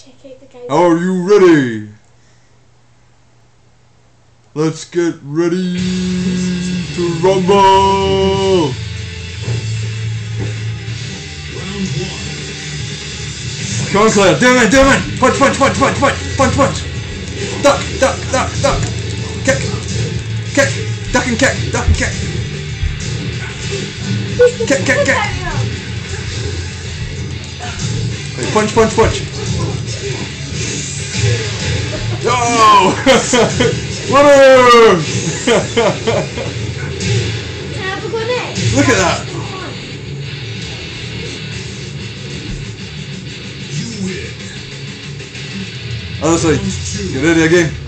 check out the guys. Are you ready? Let's get ready to rumble! Round one. Come on, Claire. Do it, do it! Punch, punch, punch, punch, punch, punch, punch! Duck, duck, duck, duck! Kick! Kick! Duck and kick! Duck and kick! Kick, kick, kick! Punch, punch, punch! Oh! Winner! Can I have a go next? Look at that! You win. Honestly, get ready again.